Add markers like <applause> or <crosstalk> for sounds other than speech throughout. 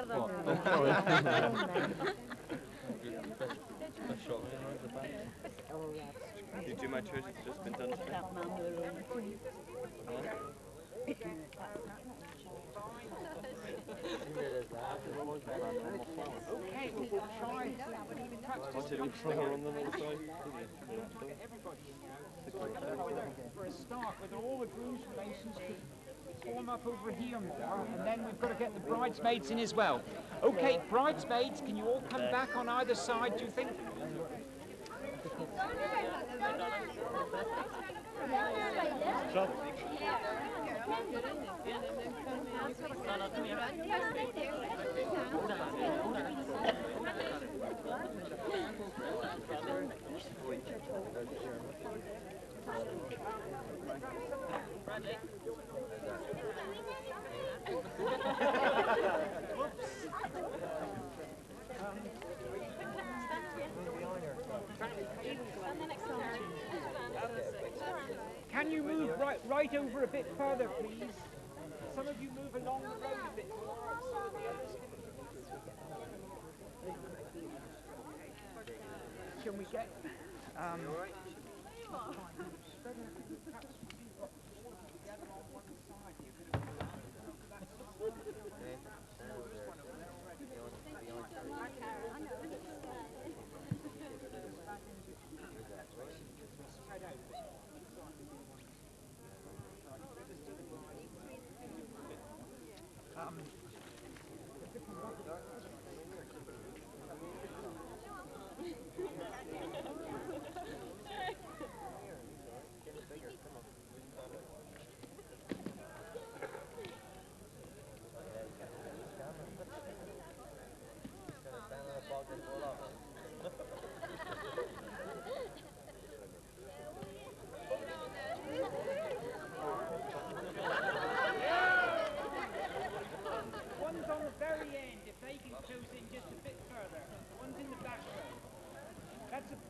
You do my church, it's just been done. Okay, we form up over here more, and then we've got to get the bridesmaids in as well. Okay, bridesmaids, can you all come back on either side, do you think? Right, over a bit further, please? Some of you move along the road a bit more. the can- we get? Um,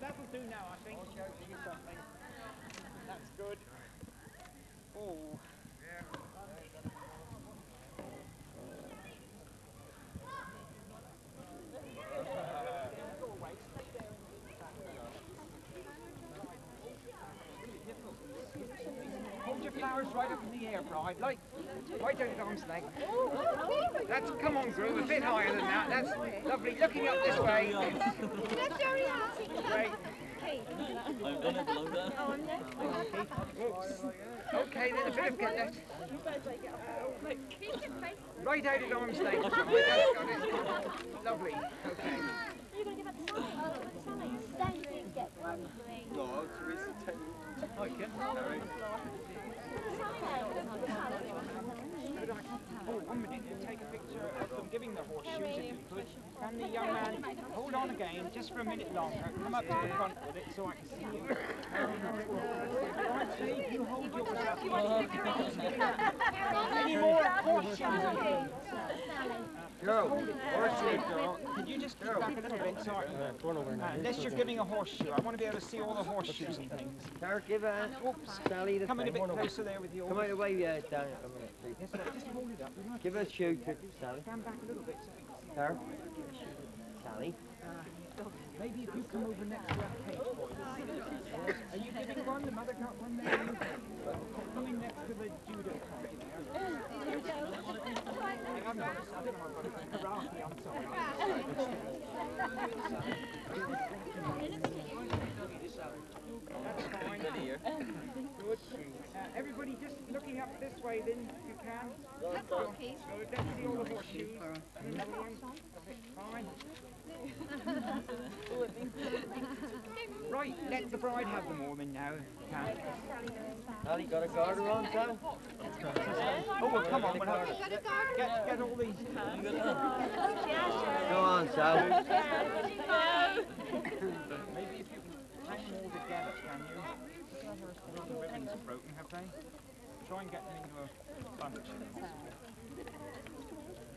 That'll do now, I think. something. That's good. Oh. <laughs> Hold your flowers right up in the air, Bride. Like, right out at arm's length. That's, come on, Gru, a bit higher than that. That's lovely. Looking up this way. Great. I've done it below that. Oops. Okay, then a bit of get that. Right out at arm's length. Right, that's got it. Lovely. Okay. No, oh, Teresa, ten. Oh, Can the young man hold on again just for a minute longer? Come up to the front with it so I can see you. Right, you hold yours up. Any more horseshoes? Go. Horseshoe. Could you just keep back a little bit so I can... Uh, unless you're giving a horseshoe, I want to be able to see all the horseshoes and things. There, give a Oops. Sally the Come in a bit closer there with yours. Come out of the way, yeah, down. Come here. Yes, sir, just hold it up. Give a shoe to Sally. stand back a little bit so we can see. Sally. Maybe if you come over next to that page, boy. Are you giving one? The mother got one there? Coming next to the judo party there. I'm not, I don't know what I'm going to karate, I'm sorry. That's fine. Good. Uh, everybody just looking up this way then, if you can. Good, let's see all the Right, let the bride have them all then now. you can. Sally, got a garter on, Sal? Oh, well, come on, we'll have, get, get all these. Go on, Sal. Maybe if you can hang them all together, can you? The ribbons are broken, have they? Try and get them into a bunch.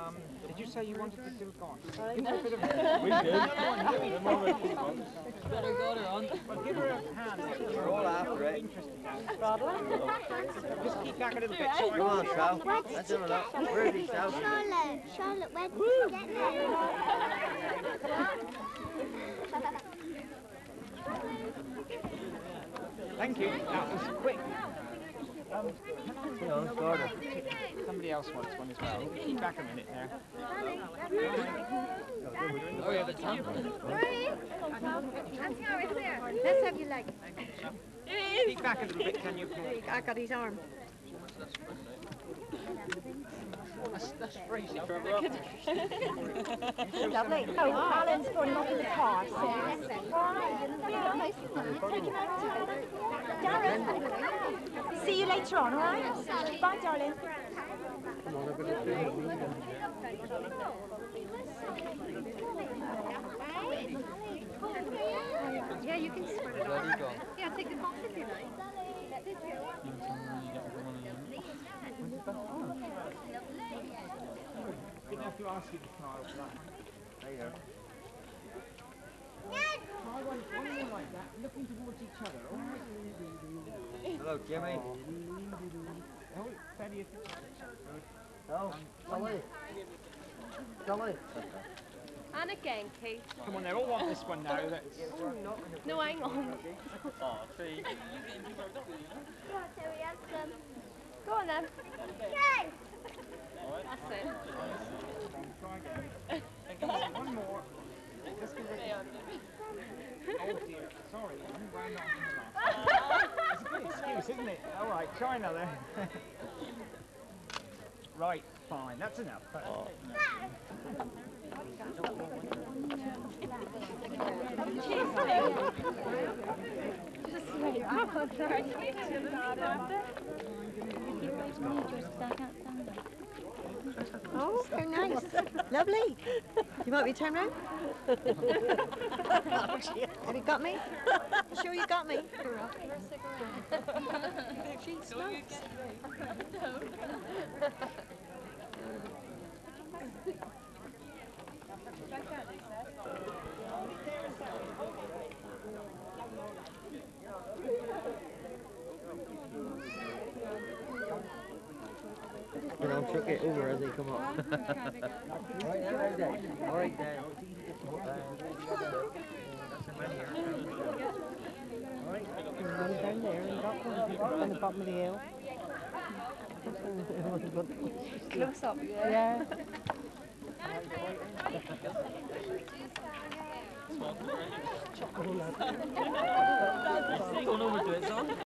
Um, did you say you wanted to do God? <laughs> Give her a bit of. We did. Better got her on. Well, give her a hand. We're all after it. Interesting now. Just keep back a little bit. So I Come on, Sal. Let's have a look. Where is he, Sal? Charlotte, Charlotte, where did you get there? Thank you. That was quick. Um, Come on, somebody else wants one as well. Keep back a minute there. Oh yeah, the top. Let's have your leg. Keep back a little bit, can you? please? I got his arm. That's, that's crazy. Lovely. Oh, Alan's going off in the car, so. Right. Take him out later on, all right? Bye, darling. Yeah, you can spread it out. Yeah, take the box if you like. Didn't have to ask you to smile for that one. There. Try one, one like that, looking towards each other. Hello, Jimmy. Hold it steady. No, Sally. Sally. And again, Keith. Come on, they all want this one now. That's, <laughs> oh, No, hang on. Oh, three. Go on then. That's it. one more. <laughs> Just give it. Oh dear, sorry, I'm round on from the last. It's a good excuse, isn't it? All right, right, fine, that's enough. Oh, very nice. Lovely. You want me to turn round? <laughs> Have you got me? You sure you got me? Smokes. You know, chuck it over as they come up. right there, right there. All right there. That's a many here. All right. One down there and got one on the bottom of the hill. Close up. Yeah. Going over to it, son.